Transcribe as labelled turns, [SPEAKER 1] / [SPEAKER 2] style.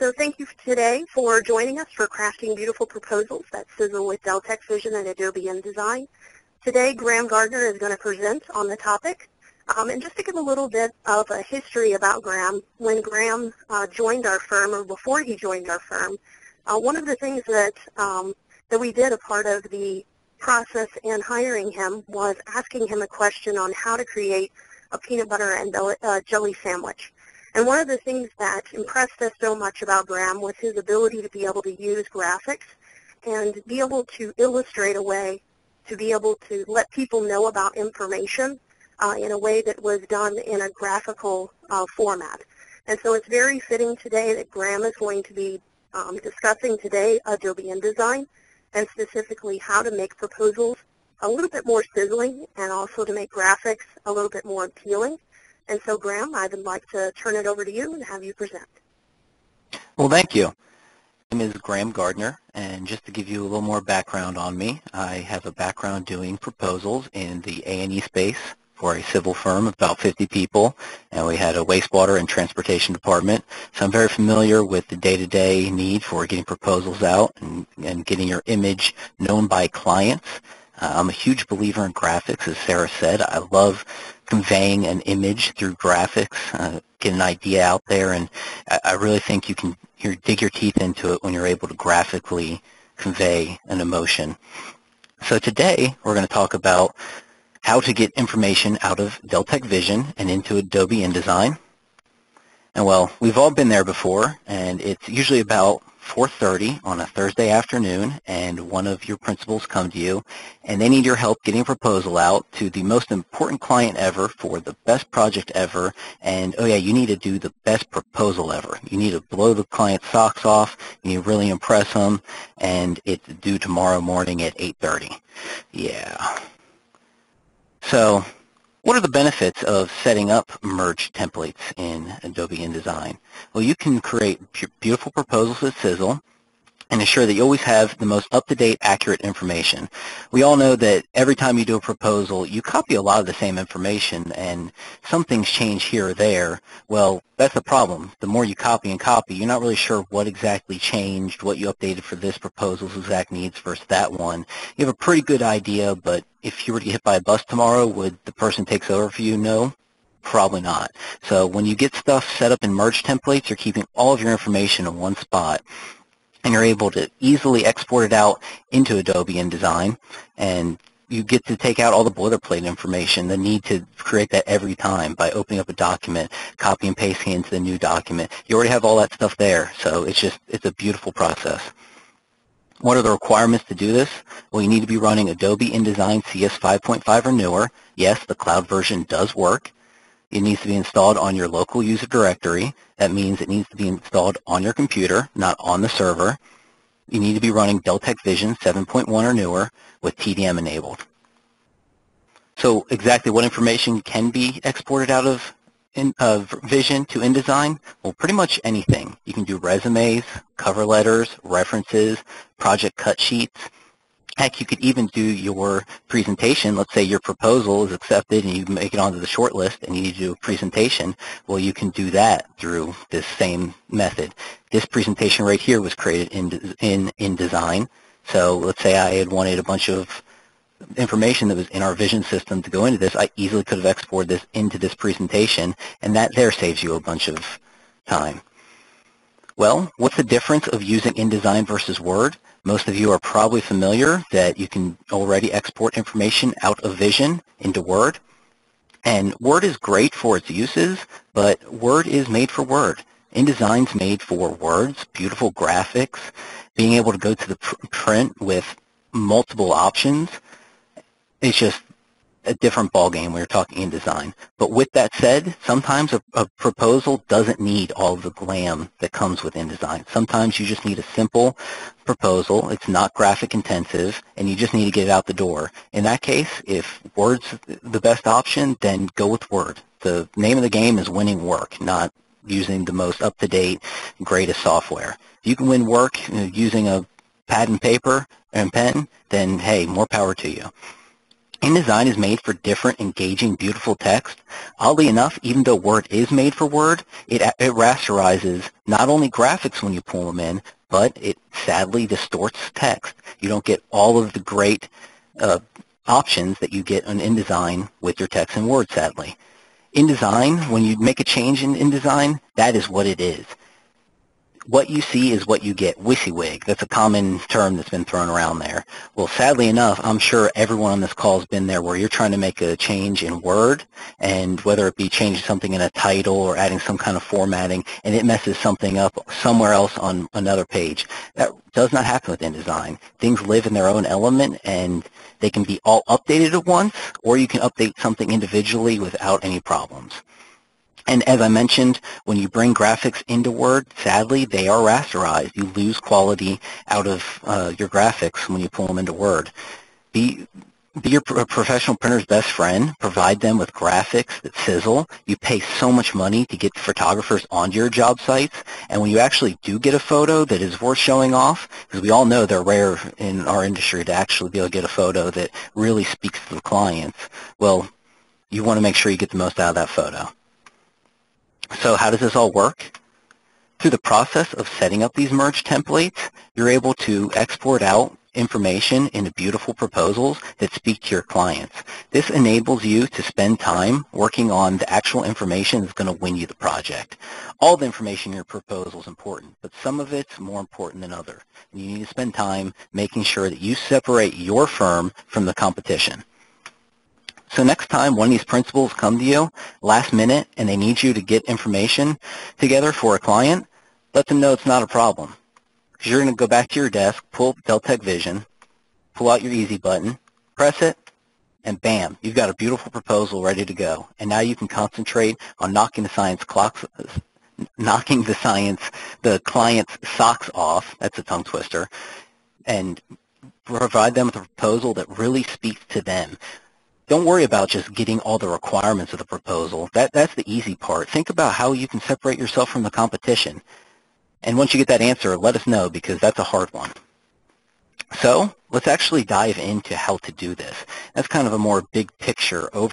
[SPEAKER 1] So thank you today for joining us for Crafting Beautiful Proposals that Sizzle with Deltek Vision and Adobe InDesign. Today, Graham Gardner is going to present on the topic. Um, and just to give a little bit of a history about Graham, when Graham uh, joined our firm, or before he joined our firm, uh, one of the things that, um, that we did a part of the process in hiring him was asking him a question on how to create a peanut butter and uh, jelly sandwich. And one of the things that impressed us so much about Graham was his ability to be able to use graphics and be able to illustrate a way to be able to let people know about information uh, in a way that was done in a graphical uh, format. And so it's very fitting today that Graham is going to be um, discussing today Adobe InDesign and specifically how to make proposals a little bit more sizzling and also to make graphics a little bit more appealing. And so, Graham, I would like to turn it over to you and have you present.
[SPEAKER 2] Well, thank you. My name is Graham Gardner, and just to give you a little more background on me, I have a background doing proposals in the A&E space for a civil firm of about 50 people, and we had a wastewater and transportation department. So I'm very familiar with the day-to-day need for getting proposals out and, and getting your image known by clients. Uh, I'm a huge believer in graphics, as Sarah said. I love conveying an image through graphics, uh, get an idea out there, and I, I really think you can you dig your teeth into it when you're able to graphically convey an emotion. So today we're going to talk about how to get information out of Deltek Vision and into Adobe InDesign. And well, we've all been there before, and it's usually about 4.30 on a Thursday afternoon and one of your principals come to you and they need your help getting a proposal out to the most important client ever for the best project ever and oh yeah, you need to do the best proposal ever. You need to blow the client's socks off, you need to really impress them and it's due tomorrow morning at 8.30. Yeah. So what are the benefits of setting up merge templates in Adobe InDesign? Well, you can create beautiful proposals with Sizzle and ensure that you always have the most up-to-date, accurate information. We all know that every time you do a proposal, you copy a lot of the same information, and some things change here or there. Well, that's the problem. The more you copy and copy, you're not really sure what exactly changed, what you updated for this proposal's exact needs versus that one. You have a pretty good idea, but if you were to get hit by a bus tomorrow, would the person takes over for you? No. Probably not. So when you get stuff set up in merge templates, you're keeping all of your information in one spot and you're able to easily export it out into Adobe InDesign and you get to take out all the boilerplate information, the need to create that every time by opening up a document, copy and pasting into the new document. You already have all that stuff there, so it's just, it's a beautiful process. What are the requirements to do this? Well, you need to be running Adobe InDesign CS 5.5 or newer. Yes, the cloud version does work. It needs to be installed on your local user directory. That means it needs to be installed on your computer, not on the server. You need to be running Deltek Vision 7.1 or newer with TDM enabled. So exactly what information can be exported out of, in, Vision to InDesign? Well, pretty much anything. You can do resumes, cover letters, references, project cut sheets, Heck, you could even do your presentation. Let's say your proposal is accepted and you make it onto the short list and you need to do a presentation. Well, you can do that through this same method. This presentation right here was created in, in, InDesign. So let's say I had wanted a bunch of information that was in our vision system to go into this. I easily could have exported this into this presentation, and that there saves you a bunch of time. Well, what's the difference of using InDesign versus Word? Most of you are probably familiar that you can already export information out of Vision into Word. And Word is great for its uses, but Word is made for Word. InDesign's made for words, beautiful graphics, being able to go to the pr print with multiple options. It's just a different ballgame when you're talking InDesign. But with that said, sometimes a, a, proposal doesn't need all the glam that comes with InDesign. Sometimes you just need a simple proposal. It's not graphic intensive, and you just need to get it out the door. In that case, if Word's the best option, then go with Word. The name of the game is winning work, not using the most up-to-date, greatest software. If you can win work using a pad and paper and pen, then hey, more power to you. InDesign is made for different, engaging, beautiful text. Oddly enough, even though Word is made for Word, it, it rasterizes not only graphics when you pull them in, but it sadly distorts text. You don't get all of the great uh, options that you get on InDesign with your text in Word, sadly. InDesign, when you make a change in InDesign, that is what it is what you see is what you get. WYSIWYG, that's a common term that's been thrown around there. Well, sadly enough, I'm sure everyone on this call has been there where you're trying to make a change in Word, and whether it be changing something in a title or adding some kind of formatting, and it messes something up somewhere else on another page. That does not happen with InDesign. Things live in their own element, and they can be all updated at once, or you can update something individually without any problems. And as I mentioned, when you bring graphics into Word, sadly, they are rasterized. You lose quality out of uh, your graphics when you pull them into Word. Be, be your professional printer's best friend. Provide them with graphics that sizzle. You pay so much money to get photographers onto your job sites. And when you actually do get a photo that is worth showing off, because we all know they're rare in our industry to actually be able to get a photo that really speaks to the clients, well, you want to make sure you get the most out of that photo. So how does this all work? Through the process of setting up these merge templates, you're able to export out information into beautiful proposals that speak to your clients. This enables you to spend time working on the actual information that's going to win you the project. All the information in your proposal is important, but some of it's more important than other. You need to spend time making sure that you separate your firm from the competition. So next time one of these principals come to you last minute and they need you to get information together for a client, let them know it's not a problem. Because you're going to go back to your desk, pull Deltek Vision, pull out your easy button, press it, and bam, you've got a beautiful proposal ready to go. And now you can concentrate on knocking the science clocks, knocking the science, the client's socks off, that's a tongue twister, and provide them with a proposal that really speaks to them don't worry about just getting all the requirements of the proposal. That, that's the easy part. Think about how you can separate yourself from the competition. And once you get that answer, let us know because that's a hard one. So let's actually dive into how to do this. That's kind of a more big picture